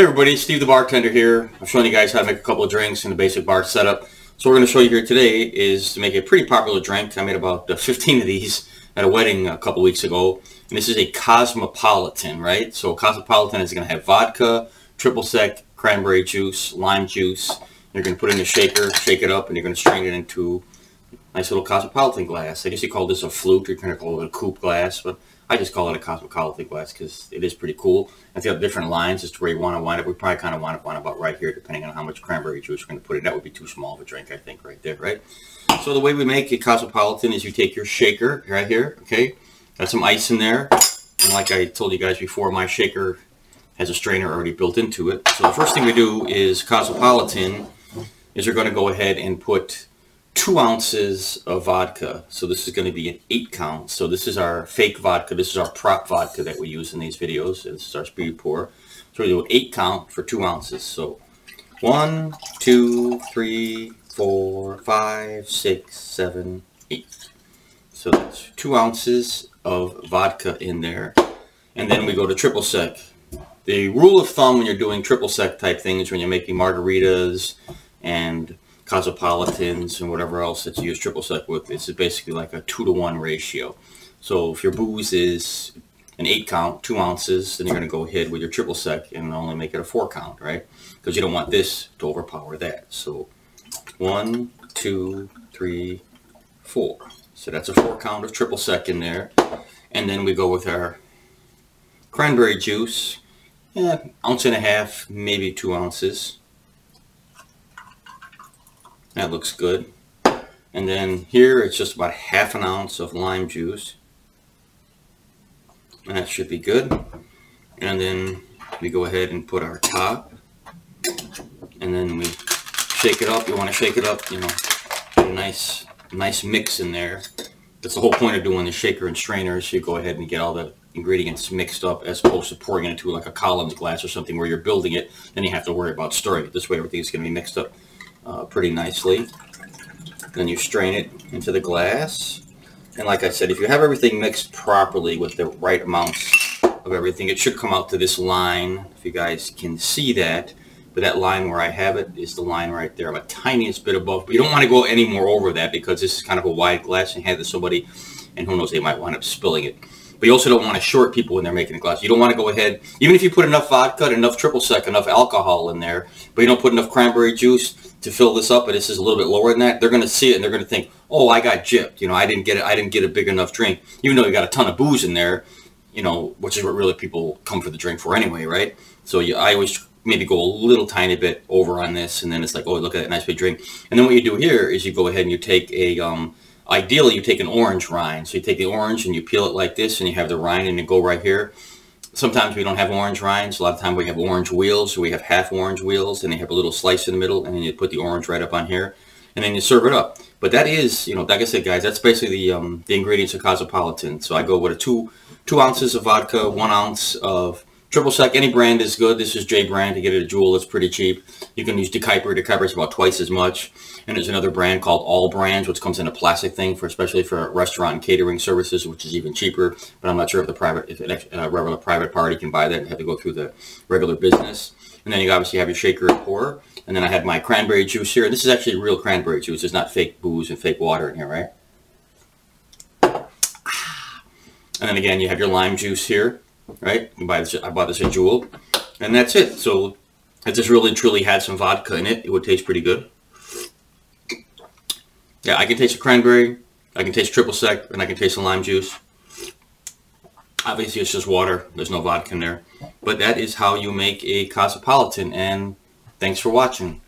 Hey everybody, Steve the bartender here. I'm showing you guys how to make a couple of drinks in the basic bar setup. So what we're going to show you here today is to make a pretty popular drink. I made about uh, 15 of these at a wedding a couple weeks ago. And this is a Cosmopolitan, right? So Cosmopolitan is going to have vodka, triple sec, cranberry juice, lime juice. You're going to put in a shaker, shake it up, and you're going to strain it into nice little Cosmopolitan glass. I guess you call this a flute, you're going to call it a coupe glass, but I just call it a cosmopolitan glass because it is pretty cool. If you have different lines as to where you want to wind up, we probably kind of want to wind about right here, depending on how much cranberry juice we're going to put in. That would be too small of a drink, I think, right there, right? So the way we make a cosmopolitan is you take your shaker right here, okay? Got some ice in there. And like I told you guys before, my shaker has a strainer already built into it. So the first thing we do is cosmopolitan is we're going to go ahead and put two ounces of vodka. So this is going to be an eight count. So this is our fake vodka. This is our prop vodka that we use in these videos. This is our speed pour. So we do eight count for two ounces. So one, two, three, four, five, six, seven, eight. So that's two ounces of vodka in there. And then we go to triple sec. The rule of thumb when you're doing triple sec type things, when you're making margaritas and cosmopolitans and whatever else that you use triple sec with, it's basically like a two to one ratio. So if your booze is an eight count, two ounces, then you're going to go ahead with your triple sec and only make it a four count, right? Because you don't want this to overpower that. So one, two, three, four. So that's a four count of triple sec in there. And then we go with our cranberry juice, yeah, ounce and a half, maybe two ounces. That looks good. And then here it's just about half an ounce of lime juice. And that should be good. And then we go ahead and put our top. And then we shake it up. You want to shake it up, you know, a nice, nice mix in there. That's the whole point of doing the shaker and strainer so you go ahead and get all the ingredients mixed up as opposed to pouring it into like a Collins glass or something where you're building it. Then you have to worry about stirring it. This way everything's going to be mixed up uh, pretty nicely. Then you strain it into the glass. And like I said, if you have everything mixed properly with the right amounts of everything, it should come out to this line, if you guys can see that. But that line where I have it is the line right there. I'm a tiniest bit above, but you don't want to go any more over that because this is kind of a wide glass and hand to somebody, and who knows, they might wind up spilling it. But you also don't want to short people when they're making a glass. You don't want to go ahead, even if you put enough vodka, enough triple sec, enough alcohol in there, but you don't put enough cranberry juice, to fill this up, but this is a little bit lower than that, they're going to see it and they're going to think, oh, I got gypped. You know, I didn't get it. I didn't get a big enough drink. Even though you got a ton of booze in there, you know, which is what really people come for the drink for anyway, right? So you, I always maybe go a little tiny bit over on this, and then it's like, oh, look at that nice big drink. And then what you do here is you go ahead and you take a, um, ideally you take an orange rind. So you take the orange and you peel it like this, and you have the rind, and you go right here sometimes we don't have orange rinds. A lot of time we have orange wheels. So we have half orange wheels and they have a little slice in the middle and then you put the orange right up on here and then you serve it up. But that is, you know, like I said, guys, that's basically the, um, the ingredients of Cosmopolitan. So I go with a two, two ounces of vodka, one ounce of triple sec. Any brand is good. This is J brand. You get it at Jewel. It's pretty cheap. You can use De Kuyper. De Kuyper is about twice as much. And there's another brand called All Brands, which comes in a plastic thing for especially for restaurant and catering services, which is even cheaper. But I'm not sure if the private, if a uh, regular private party can buy that and have to go through the regular business. And then you obviously have your shaker and pour. And then I had my cranberry juice here. This is actually real cranberry juice. It's not fake booze and fake water in here, right? And then again, you have your lime juice here, right? You buy this, I bought this at Jewel. And that's it. So if this really truly had some vodka in it, it would taste pretty good. Yeah, I can taste the cranberry, I can taste triple sec, and I can taste the lime juice. Obviously, it's just water. There's no vodka in there. But that is how you make a Cosmopolitan, and thanks for watching.